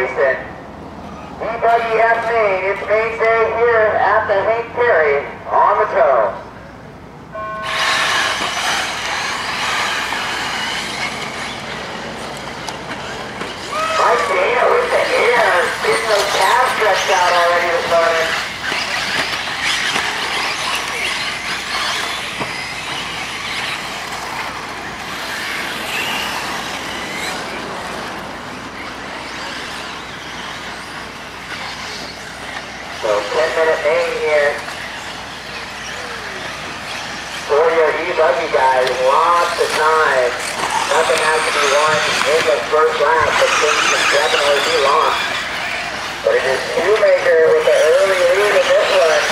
racing. BWF it's main day here at the Hank Perry on the toe. Mike Dana with the air, getting those calves stretched out already this morning. So 10 minute main here. Your E-Buggy guys, lots of time. Nothing has to be won in the first lap, but things can definitely be lost. But it is Shoemaker with the early lead in this one.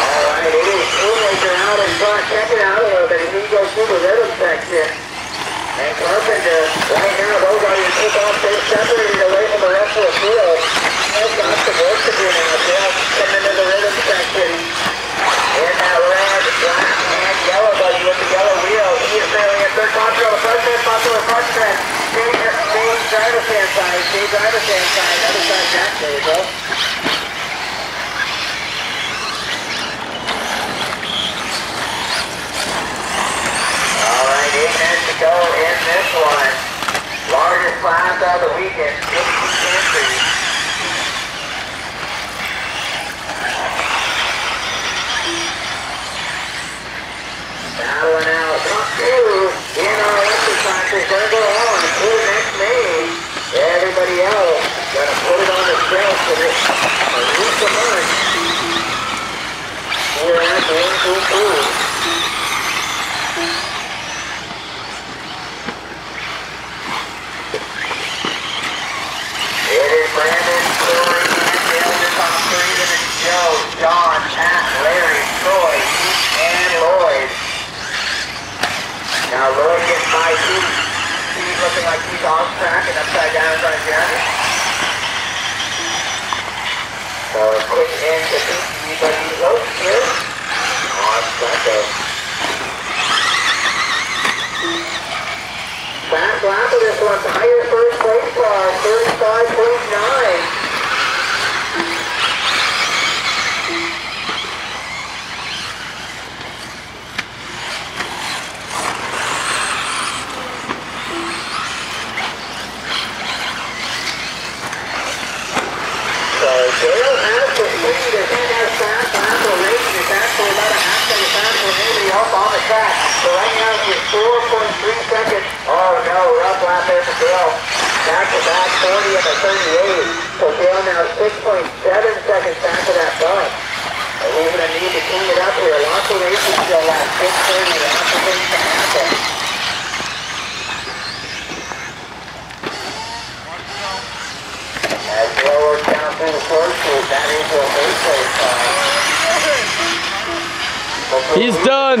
Alright, it is Shoemaker out in front. Check it out a little bit. He goes through the rhythm. And Carpenter, right now, those are your kickoff. They're separated away from the rest of the field. They've got some work to do now. They'll into the rhythm section. In that red, black, and yellow buggy with the yellow wheel. He is sailing in third the first man the front set. Stay, stay driver's hand side. Stay driver's hand side. Other side back. There you go. Alright, eight minutes to go in this one. Largest of the weekend, 60 entries. Battling out, top two in our electric gonna go on to the next main. Everybody else gonna put it on the shelf for this a week a month. Here at one, two, two. It is Brandon, Corey, and Dale on three, and it's Joe, John, Pat, Larry, Troy, Pete, and Lloyd. Now Lloyd gets by two. He's looking like he's on track and upside down in front of Jeremy. So a quick in to Pete, but he goes through. On Sunday. Fast lap of higher first place car, 35.9. So Dale has the lead as he has fast lap of racing. It's actually about a half second faster than anybody else on the track. So right now it's 4.3 seconds. Oh no, rough lap there for Dale. Back to back 40 and a 38. So Dale now 6.7 seconds back to that bus. And we're going to need to clean it up here. Lots of racing still left. 6.30, lots of things to happen. As Dale works down through the course, that is a time. He's done.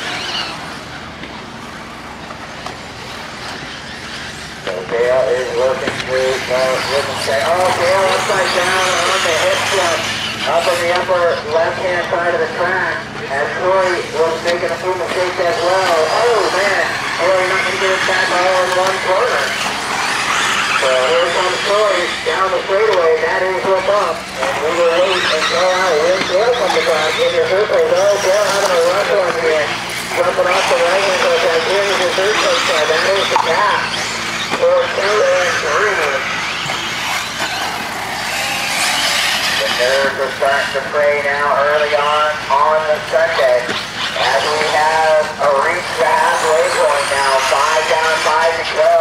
Dale is working through the rhythm set. Oh, Dale upside oh, down on the hip flip. Up on the upper left-hand side of the track. As Troy was making a few mistakes as well. Oh, man. Troy not going to get it back all in one corner. So here comes Troy down the straightaway. That is what's up. And we will wait until our win Dale comes across in your place. Oh, Dale having a rush on here. Jumping off the right hand side. Here is his third place. That is the gap for two and three. The Nerves are starting to fray now early on on the Sunday. As we have a reach the halfway point now, five down, five to go.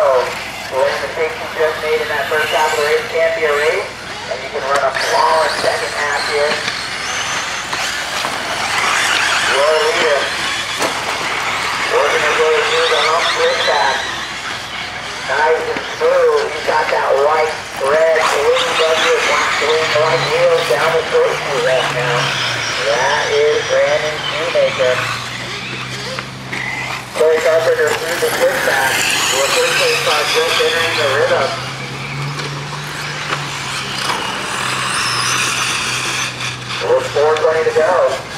So any mistakes you just made in that first half of the race can't be erased, and you can run a flawless second half here. Your leader. Working his way through the hump switchback. Nice and smooth. He's got that white, red, blue budget, black, blue, white wheels down the horseshoe right now. That is Brandon Shoemaker. Corey Carpenter through the switchback. We're first place spot just entering the rhythm. With 420 to go.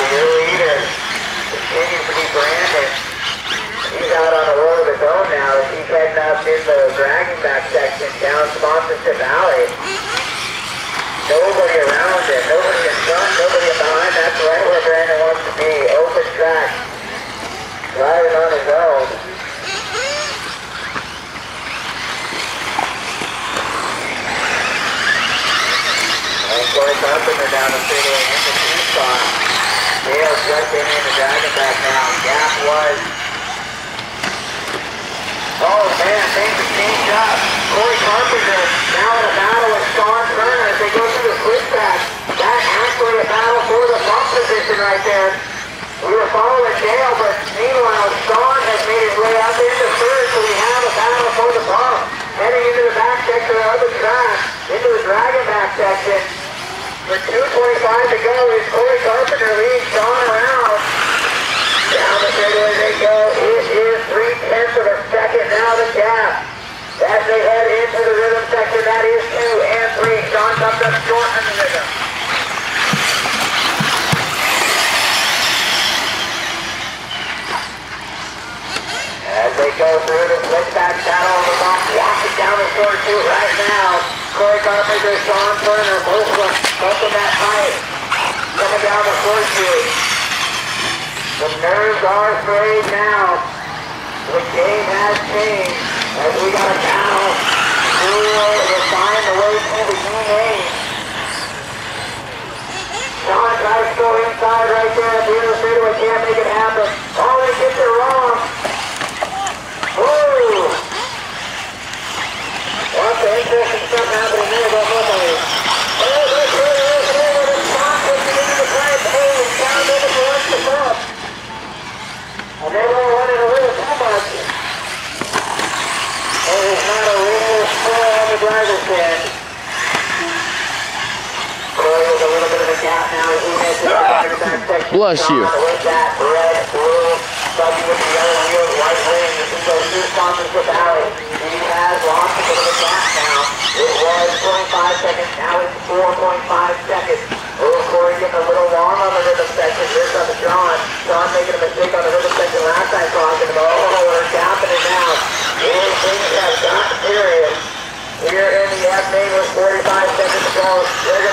The new leader continues to be Brandon. He's out on a road of his own now as up in the dragon back section down Sponsorship Alley. Nobody around him, nobody in front, nobody behind. That's right where Brandon wants to be. Open track. Driving on his own. And Corey Carpenter down the freeway in the two spot. Dale just in the dragon back now. Gap was. Oh man, things have changed up. Corey Carpenter now in a battle with Sean Turner as they go through the switchback. That actually a battle for the bump position right there. We were following Dale, but meanwhile Sean has made his way up into third, so we have a battle for the bump. Heading into the back section of the track, into the dragon back section. With 2.25 to go, is Corey Carpenter leading Sean around. Down the straightaway they go. It is three tenths of a second now the gap. As they head into the rhythm section, that is two and three. Sean comes up short in the rhythm. As they go through the switchback battle of the bump, short shoot right now. Corey Carpenter, Sean Turner, both of them bumping that pipe. Coming down the short shoot. The nerves are frayed now. The game has changed as we got a battle. Julio will find the way to the game. Sean tries to go inside right there at the end of the straightaway, can't make it happen. Oh, he gets it wrong. Whoa! Lots of interesting stuff happening there, don't look at it. Oh, look, look, look, look, look, the spot pushing into the pipe. Hey, it's down over to watch the bump. And they won't run it a little too much. Oh, there's not a real score on the driver's side. Corey with a little bit of a gap now as he heads into the driver's back section. Bless you. Sean With that red, blue, buggy with the yellow wheels, white wings, as he goes through sponsorship alley. He has lost a bit of a gap you. It was 25 seconds, now it's 4.5 seconds. Corey getting a little long on the rhythm section. Here's up to Sean. Sean making a mistake on the rhythm section last time talking about, we're now. Things have gotten serious. Here in the F main with 45 seconds to go.